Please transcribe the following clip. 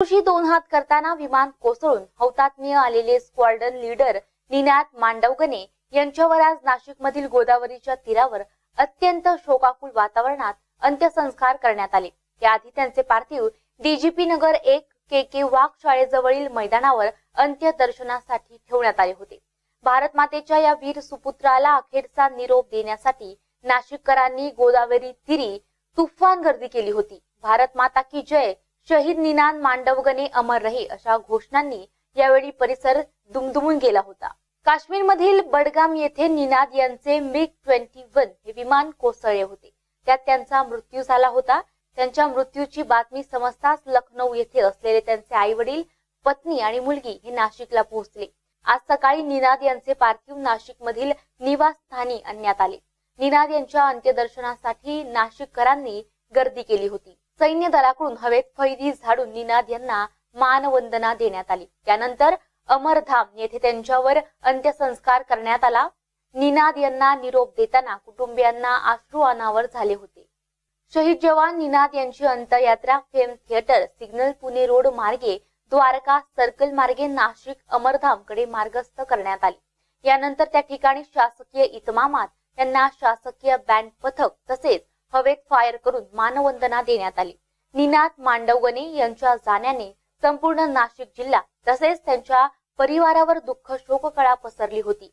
कृषी दोन हात करताना विमान कोसळून हौतात्म्य आलेले स्क्वाड्रन लीडर निनाद मांडवगणे यांच्यावर आज नाशिक मधील गोदावरीच्या तीरावर अत्यंत शोकाकुल वातावरणात अंत्यसंस्कार करण्यात आले. त्याआधी त्यांचे पार्थिव डीजीपी नगर एक के के वाघ शाळेजवळील मैदानावर अंत्यदर्शनासाठी ठेवण्यात आले होते. भारत मातेच्या या वीर सुपुत्राला अखेरचा निरोप देण्यासाठी नाशिककरांनी गोदावरी तिरी तुफान गर्दी केली होती. भारत माता की जय शहीद निनाद मांडवगणे अमर रहे अशा घोषणांनी यावेळी परिसर दुमदुमून गेला होता. काश्मीर मधील बडगाम येथे निनाद यांचे मिग ट्वेंटी वन हे विमान कोसळले होते. त्यात त्यांचा मृत्यू झाला होता. त्यांच्या मृत्यूची बातमी समजताच लखनौ येथे असलेले त्यांचे आई वडील पत्नी आणि मुलगी हे नाशिकला पोहोचले. आज सकाळी निनाद यांचे पार्थिव नाशिक मधील निवासस्थानी आणण्यात आले. निनाद यांच्या अंत्यदर्शनासाठी नाशिककरांनी गर्दी केली होती. सैन्य दलाकडून हवेत फैदी झाडून निनाद यांना मानवंदना देण्यात आली. त्यानंतर अमरधाम येथे त्यांच्यावर अंत्यसंस्कार करण्यात आला. निनाद यांना निरोप देताना कुटुंबियांना आश्रू अनावर झाले होते. शहीद जवान निनाद यांची अंत्ययात्रा fame theatre signal Pune road मार्गे द्वारका सर्कल मार्गे नाशिक अमरधामकडे मार्गस्थ करण्यात आली. यानंतर त्या ठिकाणी शासकीय इतमामात त्यांना शासकीय बँड पथक तसेच हवेत फायर करून मानवंदना देण्यात आली. निनाद मांडवगणे यांच्या जाण्याने संपूर्ण नाशिक जिल्हा तसेच त्यांच्या परिवारावर दुःख शोककळा पसरली होती.